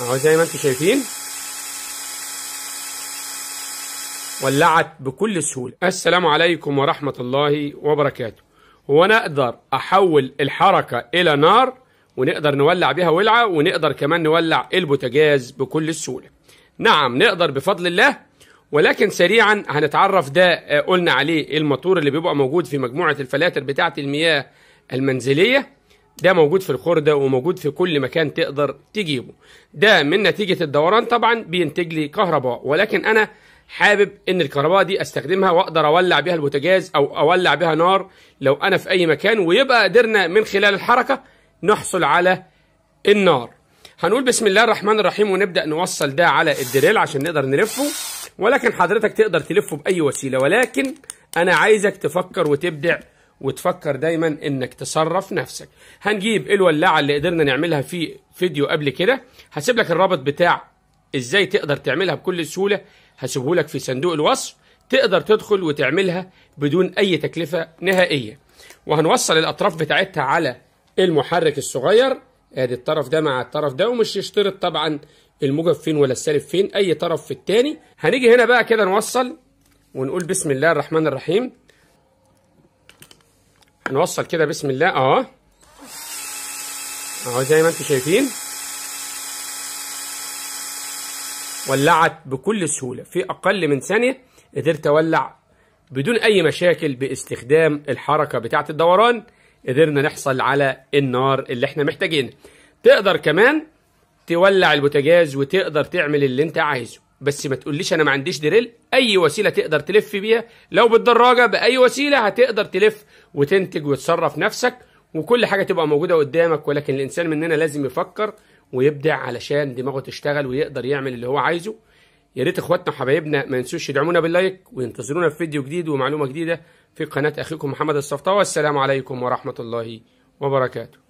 أهو زي ما أنتم شايفين. ولعت بكل سهولة. السلام عليكم ورحمة الله وبركاته. هو أنا أقدر أحول الحركة إلى نار ونقدر نولع بها ولعة ونقدر كمان نولع البوتاجاز بكل سهولة. نعم نقدر بفضل الله ولكن سريعا هنتعرف ده آه، قلنا عليه الموتور اللي بيبقى موجود في مجموعة الفلاتر بتاعة المياه المنزلية. ده موجود في الخردة وموجود في كل مكان تقدر تجيبه. ده من نتيجة الدوران طبعا بينتج لي كهرباء. ولكن أنا حابب إن الكهرباء دي أستخدمها وأقدر أولع بيها البوتاجاز أو أولع بيها نار لو أنا في أي مكان ويبقى قدرنا من خلال الحركة نحصل على النار. هنقول بسم الله الرحمن الرحيم ونبدأ نوصل ده على الدريل عشان نقدر نلفه. ولكن حضرتك تقدر تلفه بأي وسيلة. ولكن أنا عايزك تفكر وتبدع وتفكر دايما إنك تصرف نفسك. هنجيب الولاعة اللي قدرنا نعملها في فيديو قبل كده. هسيب لك الرابط بتاع إزاي تقدر تعملها بكل سهولة. هسيبه لك في صندوق الوصف. تقدر تدخل وتعملها بدون أي تكلفة نهائية. وهنوصل الأطراف بتاعتها على المحرك الصغير. آدي الطرف ده مع الطرف ده ومش يشترط طبعا الموجب فين ولا السالب فين أي طرف في التاني. هنيجي هنا بقى كده نوصل ونقول بسم الله الرحمن الرحيم. هنوصل كده بسم الله. اهو اهو زي ما أنتم شايفين. ولعت بكل سهولة. في أقل من ثانية قدرت أولع بدون أي مشاكل باستخدام الحركة بتاعة الدوران. قدرنا نحصل على النار اللي إحنا محتاجينها. تقدر كمان تولع البوتاجاز وتقدر تعمل اللي انت عايزه. بس ما تقوليش أنا ما عنديش دريل. أي وسيلة تقدر تلف بيها لو بالدراجه بأي وسيلة هتقدر تلف وتنتج وتصرف نفسك وكل حاجة تبقى موجودة قدامك ولكن الإنسان مننا لازم يفكر ويبدع علشان دماغه تشتغل ويقدر يعمل اللي هو عايزه. يا ريت إخواتنا وحبايبنا ما ينسوش يدعمونا باللايك وينتظرونا في فيديو جديد ومعلومة جديدة في قناة أخيكم محمد الصفطاوي والسلام عليكم ورحمة الله وبركاته.